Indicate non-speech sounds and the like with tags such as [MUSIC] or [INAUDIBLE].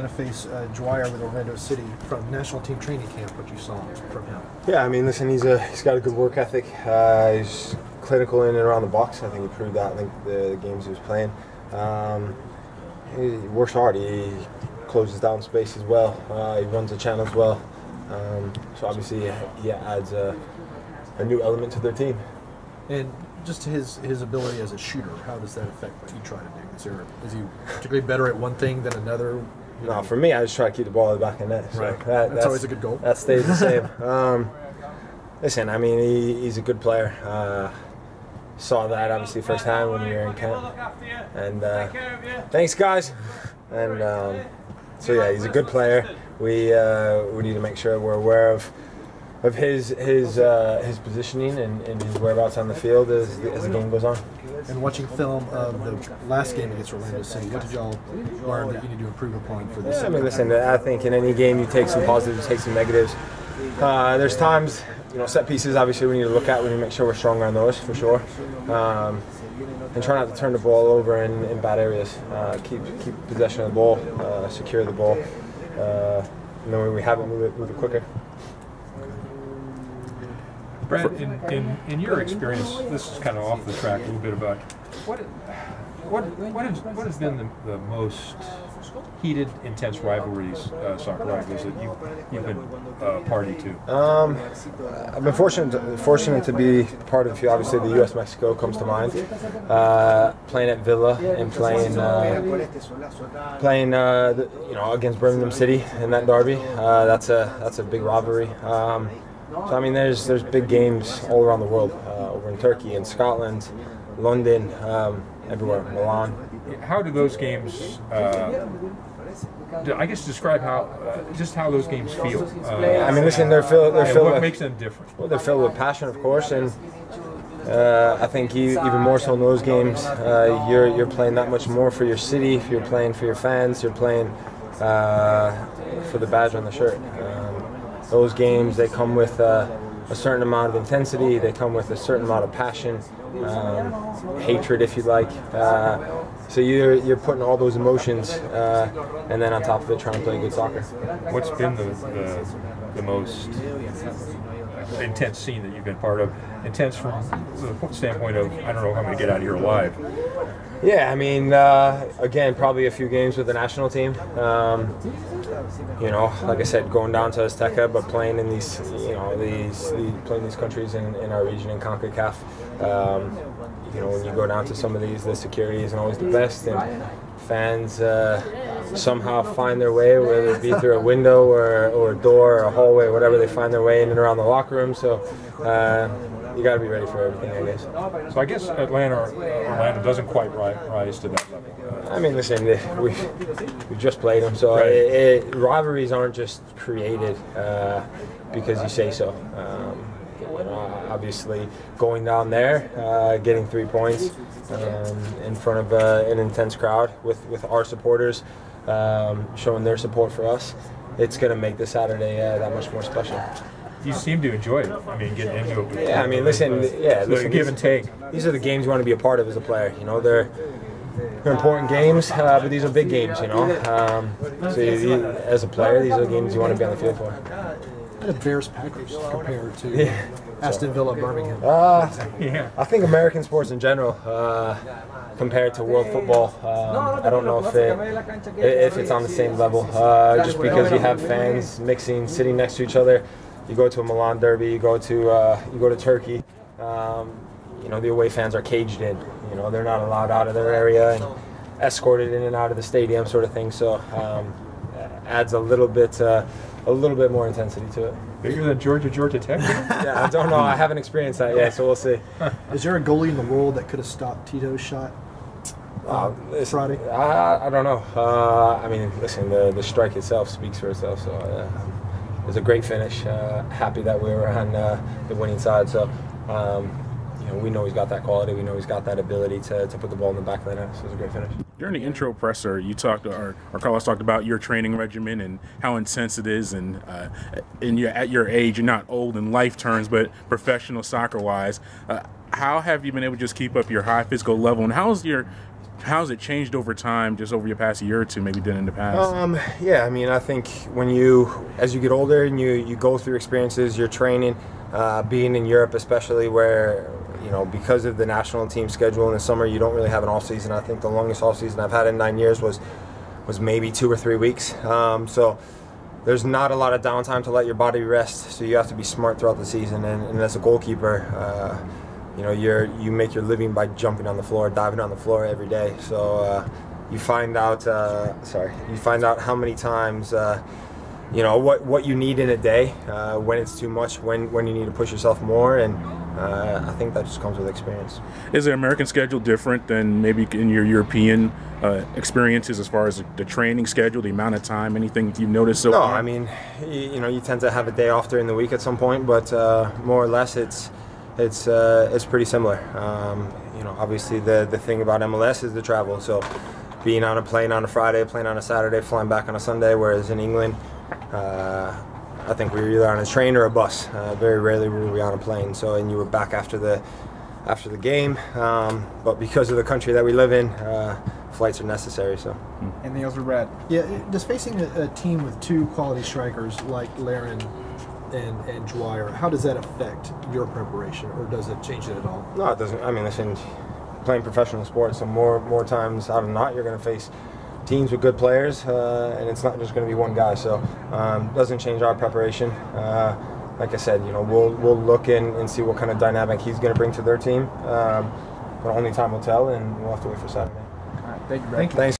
going to face uh, Dwyer with Orlando City from national team training camp. What you saw from him? Yeah, I mean, listen, he's a he's got a good work ethic. Uh, he's clinical in and around the box. I think he proved that. I think the, the games he was playing. Um, he works hard. He closes down space as well. Uh, he runs the channels well. Um, so obviously, he adds a, a new element to their team. And just his his ability as a shooter, how does that affect what you try to do? Is there is he particularly better at one thing than another? No, for me, I just try to keep the ball in the back of the net. So Right. that- That's always a good goal. That stays the same. [LAUGHS] um, listen, I mean, he, he's a good player. Uh, saw that obviously firsthand when we were in camp. And uh, thanks, guys. And um, so yeah, he's a good player. We uh, we need to make sure we're aware of of his his uh, his positioning and, and his whereabouts on the field as, as the game goes on. And watching film of the last game against Orlando City, what did y'all learn that you need to improve upon for this? Yeah, I mean, listen, I think in any game you take some positives, take some negatives. Uh, there's times, you know, set pieces obviously we need to look at. We need to make sure we're stronger on those for sure. Um, and try not to turn the ball over in, in bad areas. Uh, keep keep possession of the ball, uh, secure the ball. Uh, and then when we have it, move it, move it quicker. Brad, in, in, in your experience, this is kind of off the track a little bit about what what what has what has been the, the most heated, intense rivalries, uh, soccer rivalries that you you've been uh, party to? Um, I've been fortunate to, fortunate to be part of a few. Obviously, the U.S. Mexico comes to mind. Uh, playing at Villa and playing uh, playing uh, the, you know against Birmingham City in that derby. Uh, that's a that's a big rivalry. Um, so I mean, there's there's big games all around the world. Uh, over in Turkey, in Scotland, London, um, everywhere, Milan. How do those games? Uh, do- I guess describe how uh, just how those games feel. Uh, I mean, listen, they're filled. They're filled what with, makes them different? Well, they're filled with passion, of course, and uh, I think you, even more so in those games, uh, you're you're playing that much more for your city. If you're playing for your fans. You're playing uh, for the badge on the shirt. Those games they come with uh, a certain amount of intensity. They come with a certain amount of passion, um, hatred, if you like. Uh, so you're you're putting all those emotions, uh, and then on top of it, trying to play good soccer. What's been the, the, the most intense scene that you've been part of? Intense from the standpoint of I don't know if I'm going to get out of here alive. Yeah, I mean, uh, again, probably a few games with the national team. Um, you know, like I said, going down to Azteca, but playing in these, you know, these, these playing these countries in, in our region in Concacaf. Um, you know, when you go down to some of these, the security isn't always the best, and fans uh, somehow find their way, whether it be through a window or, or a door or a hallway, or whatever, they find their way in and around the locker room. So. Uh, you got to be ready for everything, I guess. So I guess Atlanta, Orlando doesn't quite ri- rise to that level. I mean, listen, we we just played them, so Right. it, it, rivalries aren't just created uh, because you say so. Um, know, obviously, going down there, uh, getting three points um, in front of uh, an intense crowd with with our supporters, um, showing their support for us, it's going to make the Saturday uh, that much more special. you seem to enjoy it. I mean, getting into it. Yeah, I mean, listen, uh, yeah, the listen, give and take. These are the games you want to be a part of as a player. You know, they're they're important games, uh, but these are big games. You know, um, so you, you- as a player, these are the games you want to be on the field for. How did Bears Packers compared to Yeah. Aston Villa Birmingham? Uh, Yeah. I think American sports in general, uh, compared to world football, um, I don't know if it, if it's on the same level. Uh, just because you have fans mixing, sitting next to each other. You go to a Milan derby, you go to uh, you go to Turkey. Um, you know the away fans are caged in. You know they're not allowed out of their area and escorted in and out of the stadium, sort of thing. So um, adds a little bit uh, a little bit more intensity to it. Bigger than Georgia, Georgia Tech. [LAUGHS] Yeah, I don't know. I haven't experienced that yet, so we'll see. [LAUGHS] Is there a goalie in the world that could have stopped Tito's shot? Uh, listen, Friday? I, I don't know. Uh, I mean, listen, the, the strike itself speaks for itself. So uh, it was a great finish. Uh, happy that we were on uh, the winning side. So um, you know, we know he's got that quality. We know he's got that ability to, to put the ball in the back of the net. So it was a great finish. During the intro presser, you talked, or, or Carlos talked about your training regimen and how intense it is, and uh, and you're at your age, you're not old in life terms, but professional soccer wise. Uh, how have you been able to just keep up your high physical level, and how's your how's it changed over time, just over your past year or two, maybe than in the past? Um, yeah, I mean, I think when you, as you get older and you, you go through experiences, you're training, uh, being in Europe, especially where, you know, because of the national team schedule in the summer, you don't really have an off season. I think the longest off season I've had in nine years was, was maybe two or three weeks. Um, so there's not a lot of downtime to let your body rest. So you have to be smart throughout the season. And, and as a goalkeeper, uh, you know, you're you make your living by jumping on the floor, diving on the floor every day. So uh, you find out, uh, sorry, you find out how many times, uh, you know, what what you need in a day, uh, when it's too much, when when you need to push yourself more, and uh, I think that just comes with experience. Is the American schedule different than maybe in your European uh, experiences as far as the training schedule, the amount of time, anything you've noticed so No, far? I mean, you, you know, you tend to have a day off during the week at some point, but uh, more or less, it's it's uh, it's pretty similar. Um, you know, obviously the the thing about MLS is the travel. So being on a plane on a Friday, playing on a Saturday, flying back on a Sunday, whereas in England, uh, I think we were either on a train or a bus. Uh, very rarely were we on a plane. So and you were back after the after the game. Um, but because of the country that we live in, uh, flights are necessary. So. Anything else for Brad? Yeah, does facing a, a team with two quality strikers like Larin and and Dwyer, how does that affect your preparation, or does it change it at all? No, it doesn't. I mean, listen, playing professional sports, so more more times out of not, you're going to face teams with good players, uh, and it's not just going to be one guy. So, um, doesn't change our preparation. Uh, like I said, you know, we'll we'll look in and see what kind of dynamic he's going to bring to their team. Um, but only time will tell, and we'll have to wait for Saturday. All right, thank you, Brad. Thank you. Thanks.